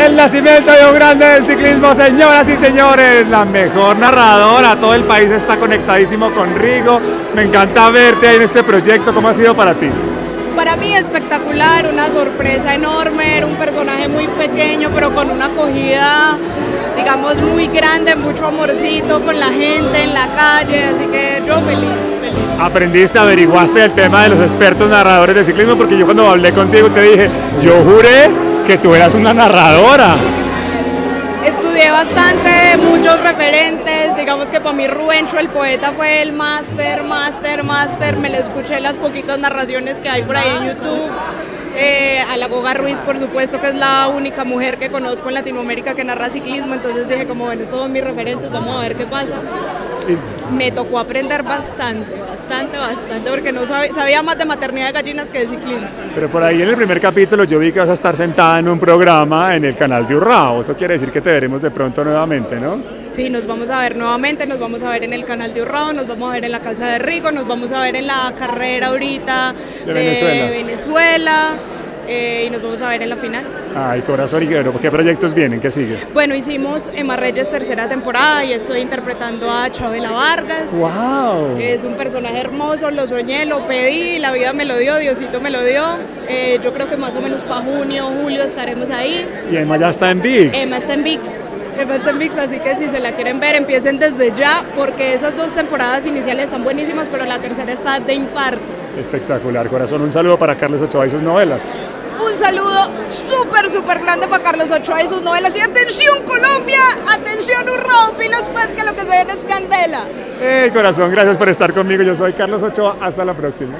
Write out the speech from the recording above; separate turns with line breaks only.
el nacimiento de un grande del ciclismo, señoras y señores, la mejor narradora, todo el país está conectadísimo con Rigo, me encanta verte ahí en este proyecto, ¿cómo ha sido para ti?
Para mí espectacular, una sorpresa enorme, era un personaje muy pequeño pero con una acogida digamos muy grande, mucho amorcito con la gente en la calle, así que yo feliz.
Aprendiste, averiguaste el tema de los expertos narradores de ciclismo porque yo cuando hablé contigo te dije, yo juré que tú eras una narradora.
Estudié bastante, muchos referentes, digamos que para mí Rubencho, el poeta, fue el máster, máster, máster, me le escuché las poquitas narraciones que hay por ahí en YouTube. Eh, a la Goga Ruiz, por supuesto, que es la única mujer que conozco en Latinoamérica que narra ciclismo, entonces dije como, bueno, son mis referentes, vamos a ver qué pasa. Me tocó aprender bastante, bastante, bastante, porque no sabía, sabía más de maternidad de gallinas que de ciclismo.
Pero por ahí en el primer capítulo yo vi que vas a estar sentada en un programa en el canal de Urrao, eso quiere decir que te veremos de pronto nuevamente, ¿no?
Sí, nos vamos a ver nuevamente, nos vamos a ver en el canal de Urrao, nos vamos a ver en la Casa de Rico, nos vamos a ver en la carrera ahorita
de, Venezuela.
Venezuela eh, y nos vamos a ver en la final.
Ay, corazón, ¿y qué proyectos vienen? ¿Qué sigue?
Bueno, hicimos Emma Reyes tercera temporada y estoy interpretando a Chabela Vargas.
¡Wow!
Es un personaje hermoso, lo soñé, lo pedí, la vida me lo dio, Diosito me lo dio. Eh, yo creo que más o menos para junio, julio estaremos ahí.
¿Y Emma ya está en VIX?
Emma está en VIX. Emma está en VIX, así que si se la quieren ver, empiecen desde ya, porque esas dos temporadas iniciales están buenísimas, pero la tercera está de infarto.
Espectacular, corazón. Un saludo para Carlos Ochoa y sus novelas
un saludo súper, súper grande para Carlos Ochoa y sus novelas. Y atención Colombia, atención Urrao, pilas pues que lo que se viene es candela.
Hey, corazón, gracias por estar conmigo. Yo soy Carlos Ochoa. Hasta la próxima.